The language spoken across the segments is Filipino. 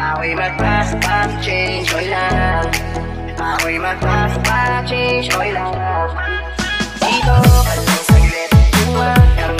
Ako'y magpaspak, change, oy lang Ako'y magpaspak, change, oy lang Dito ka lang saglit, tuwa kang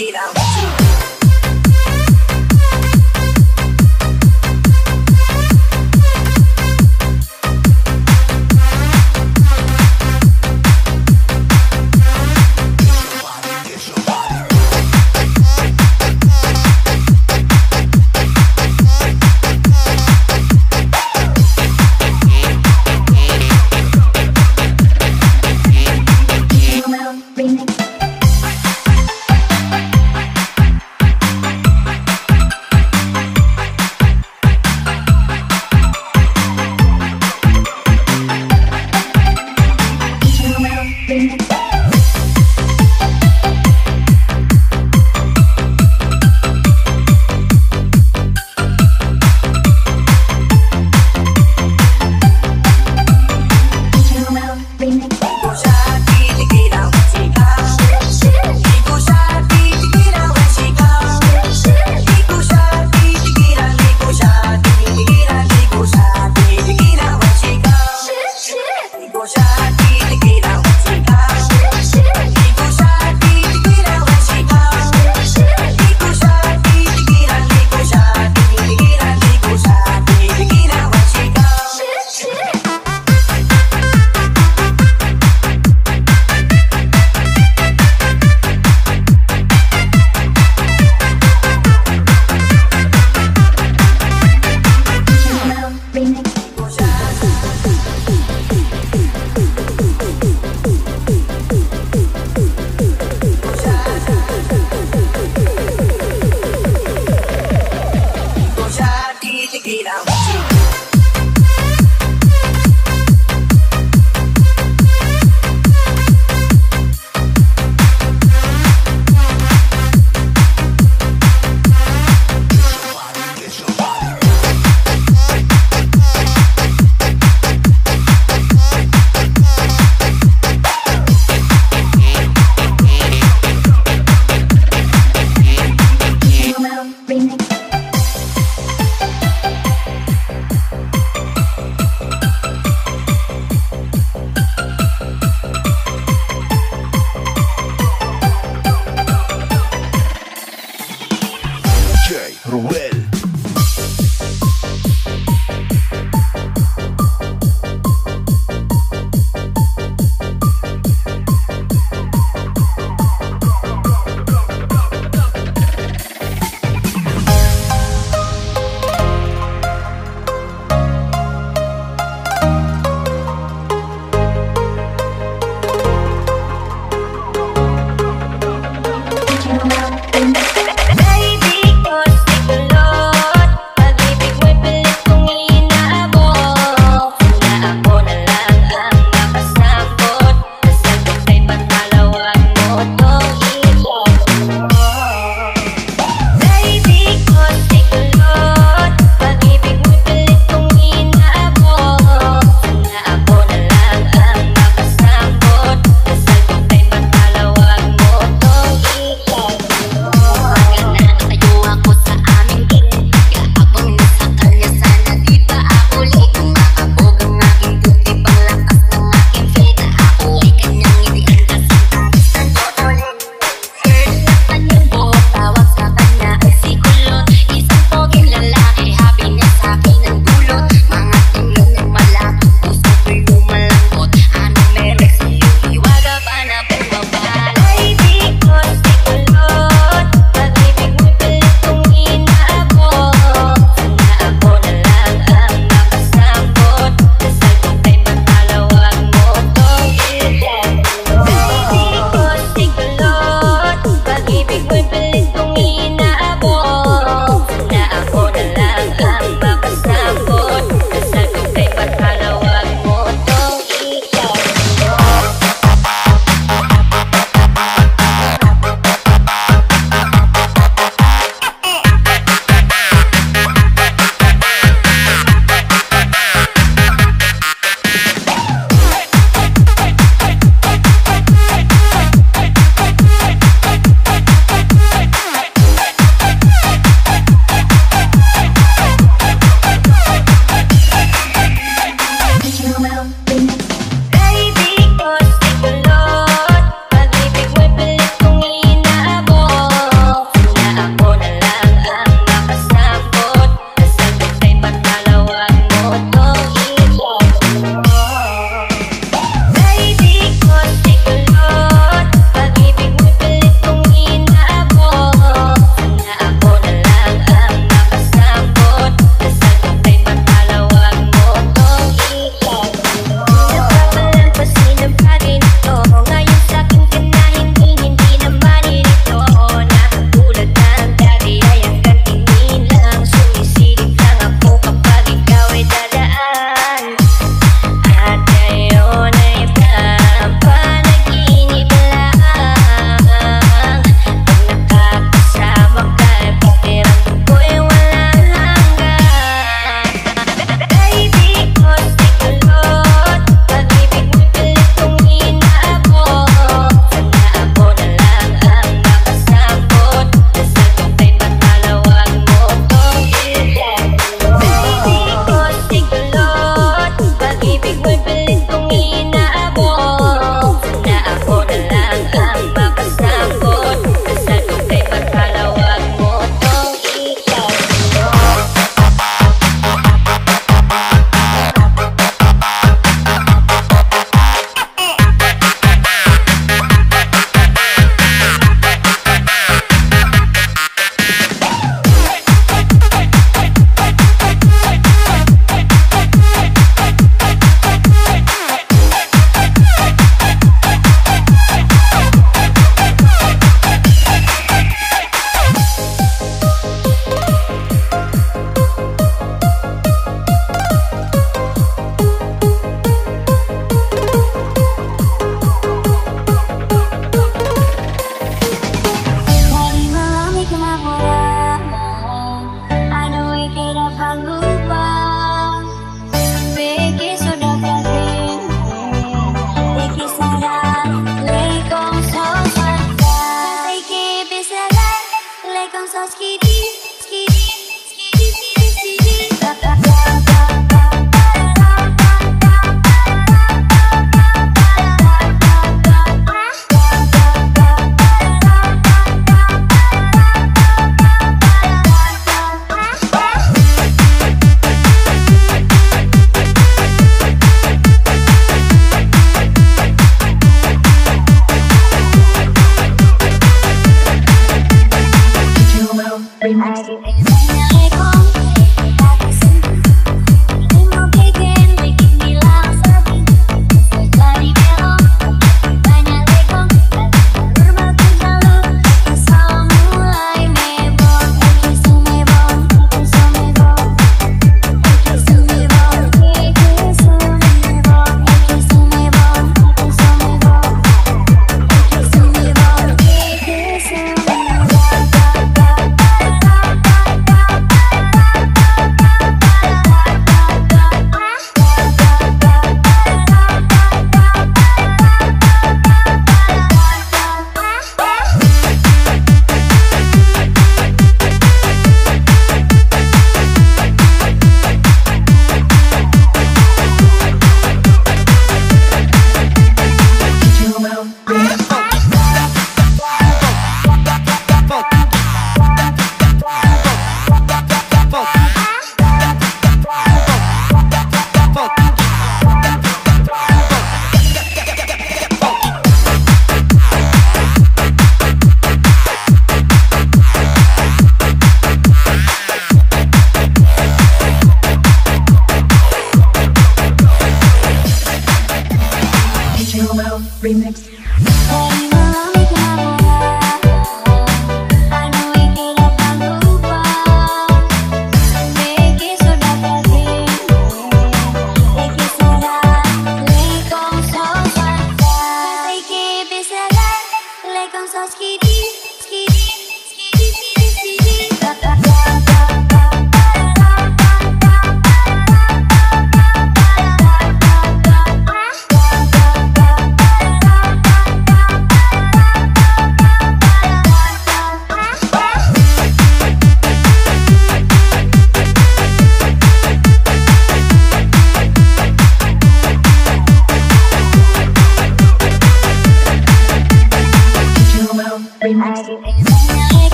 Leader.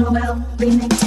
Noel Remix.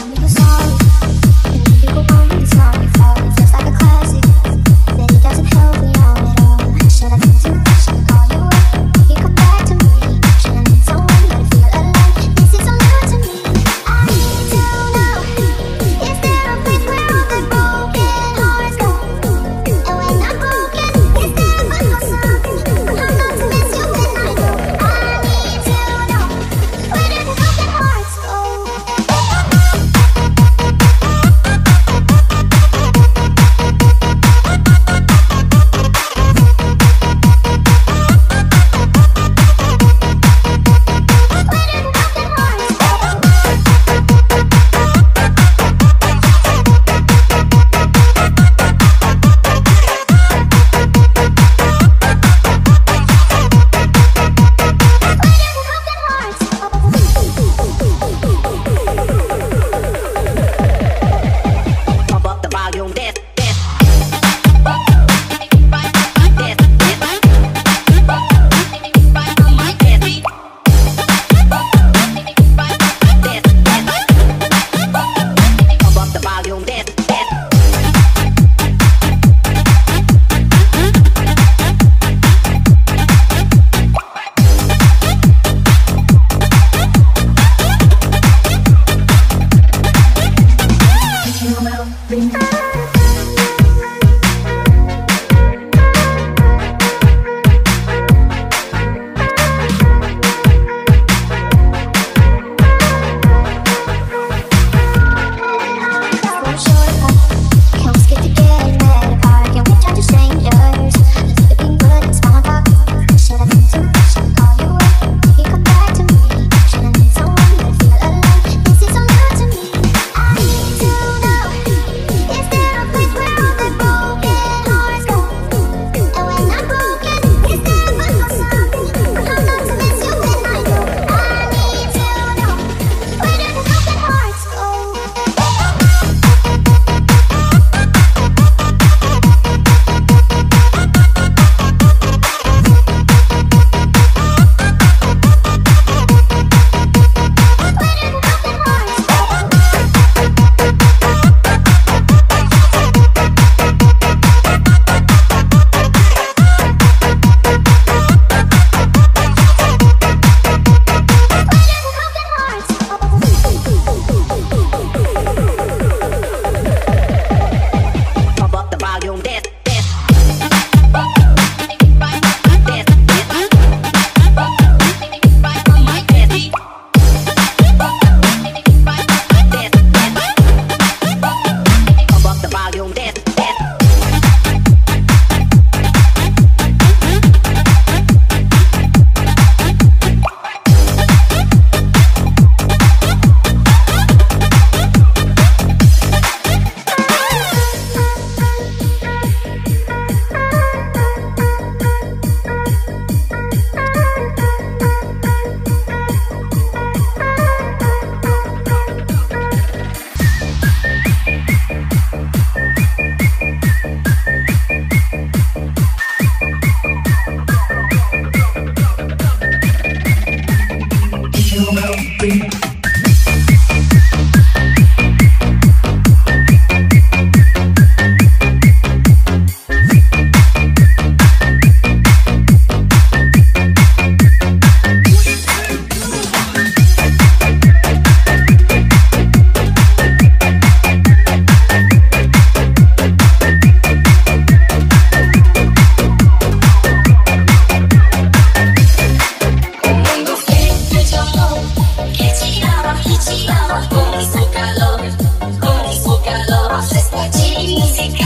música.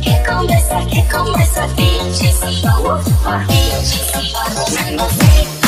Que começa, que começa, 25, 25, 25, 25, 25, 25, 25, 25, 25, 25, 25, 25, 25,